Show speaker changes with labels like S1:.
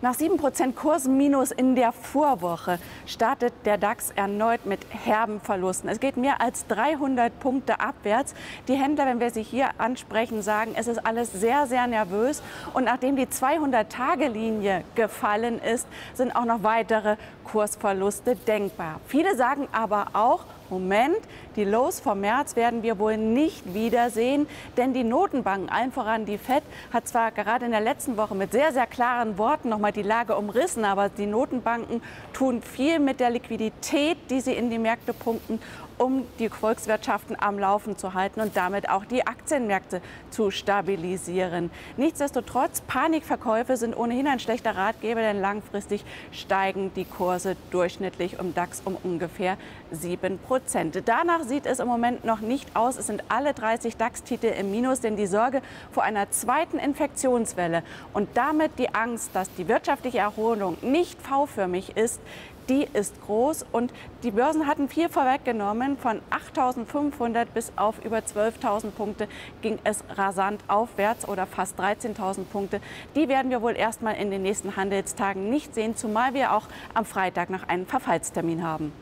S1: Nach 7% Kursminus in der Vorwoche startet der DAX erneut mit herben Verlusten. Es geht mehr als 300 Punkte abwärts. Die Händler, wenn wir sie hier ansprechen, sagen, es ist alles sehr, sehr nervös. Und nachdem die 200-Tage-Linie gefallen ist, sind auch noch weitere Kursverluste denkbar. Viele sagen aber auch, Moment, die Lows vom März werden wir wohl nicht wiedersehen, denn die Notenbanken, allen voran die FED, hat zwar gerade in der letzten Woche mit sehr, sehr klaren Worten nochmal die Lage umrissen, aber die Notenbanken tun viel mit der Liquidität, die sie in die Märkte pumpen, um die Volkswirtschaften am Laufen zu halten und damit auch die Aktienmärkte zu stabilisieren. Nichtsdestotrotz, Panikverkäufe sind ohnehin ein schlechter Ratgeber, denn langfristig steigen die Kurse durchschnittlich im DAX um ungefähr 7 Prozent. Danach sieht es im Moment noch nicht aus. Es sind alle 30 DAX-Titel im Minus, denn die Sorge vor einer zweiten Infektionswelle und damit die Angst, dass die wirtschaftliche Erholung nicht V-förmig ist, die ist groß und die Börsen hatten viel vorweggenommen. Von 8.500 bis auf über 12.000 Punkte ging es rasant aufwärts oder fast 13.000 Punkte. Die werden wir wohl erst mal in den nächsten Handelstagen nicht sehen, zumal wir auch am Freitag noch einen Verfallstermin haben.